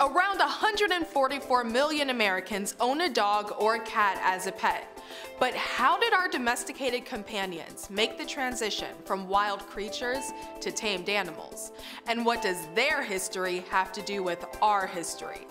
around 144 million Americans own a dog or a cat as a pet. But how did our domesticated companions make the transition from wild creatures to tamed animals? And what does their history have to do with our history?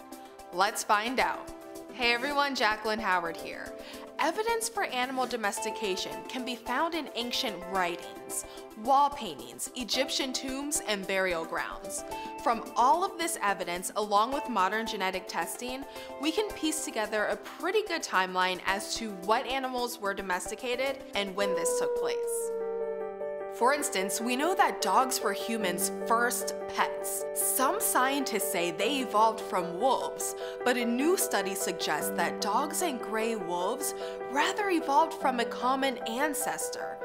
Let's find out. Hey everyone, Jacqueline Howard here. Evidence for animal domestication can be found in ancient writings, wall paintings, Egyptian tombs, and burial grounds. From all of this evidence, along with modern genetic testing, we can piece together a pretty good timeline as to what animals were domesticated and when this took place. For instance, we know that dogs were humans' first pets. Some scientists say they evolved from wolves, but a new study suggests that dogs and gray wolves rather evolved from a common ancestor.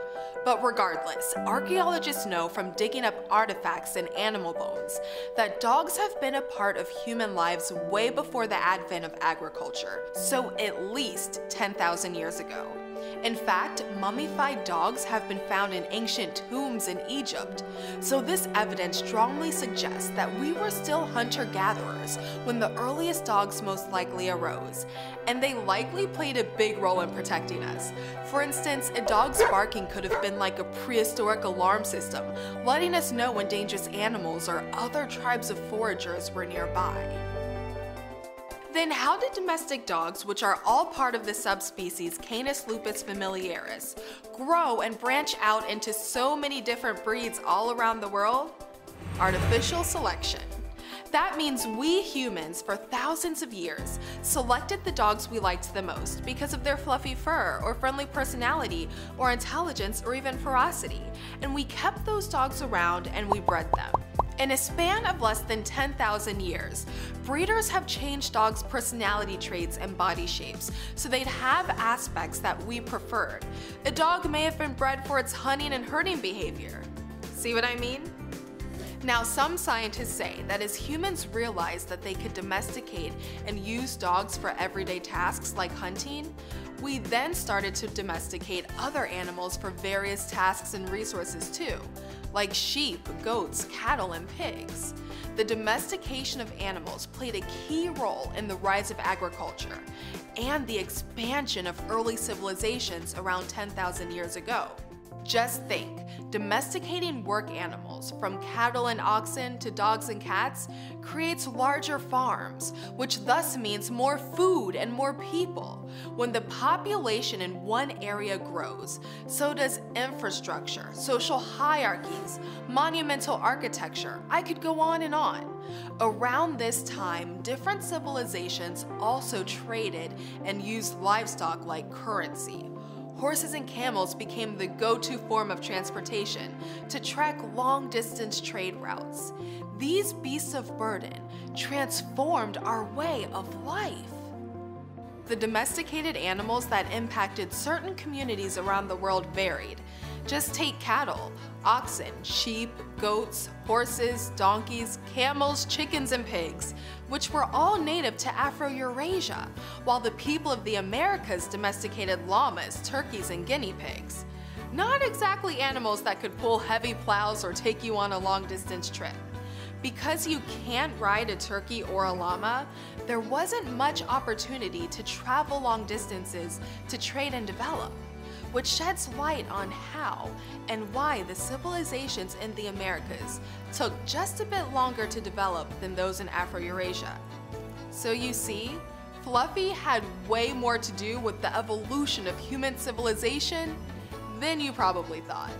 But regardless, archaeologists know from digging up artifacts and animal bones that dogs have been a part of human lives way before the advent of agriculture, so at least 10,000 years ago. In fact, mummified dogs have been found in ancient tombs in Egypt, so this evidence strongly suggests that we were still hunter-gatherers when the earliest dogs most likely arose, and they likely played a big role in protecting us. For instance, a dog's barking could have been like a prehistoric alarm system, letting us know when dangerous animals or other tribes of foragers were nearby. Then how did domestic dogs, which are all part of the subspecies Canis lupus familiaris, grow and branch out into so many different breeds all around the world? Artificial selection. That means we humans, for thousands of years, selected the dogs we liked the most because of their fluffy fur, or friendly personality, or intelligence, or even ferocity, and we kept those dogs around and we bred them. In a span of less than 10,000 years, breeders have changed dogs' personality traits and body shapes so they'd have aspects that we preferred. A dog may have been bred for its hunting and herding behavior. See what I mean? Now, some scientists say that as humans realized that they could domesticate and use dogs for everyday tasks like hunting, we then started to domesticate other animals for various tasks and resources too, like sheep, goats, cattle, and pigs. The domestication of animals played a key role in the rise of agriculture and the expansion of early civilizations around 10,000 years ago. Just think, domesticating work animals, from cattle and oxen to dogs and cats, creates larger farms, which thus means more food and more people. When the population in one area grows, so does infrastructure, social hierarchies, monumental architecture. I could go on and on. Around this time, different civilizations also traded and used livestock like currency horses and camels became the go-to form of transportation to track long-distance trade routes. These beasts of burden transformed our way of life. The domesticated animals that impacted certain communities around the world varied. Just take cattle, oxen, sheep, goats, horses, donkeys, camels, chickens, and pigs, which were all native to Afro-Eurasia, while the people of the Americas domesticated llamas, turkeys, and guinea pigs. Not exactly animals that could pull heavy plows or take you on a long-distance trip. Because you can't ride a turkey or a llama, there wasn't much opportunity to travel long distances to trade and develop which sheds light on how and why the civilizations in the Americas took just a bit longer to develop than those in Afro-Eurasia. So you see, Fluffy had way more to do with the evolution of human civilization than you probably thought.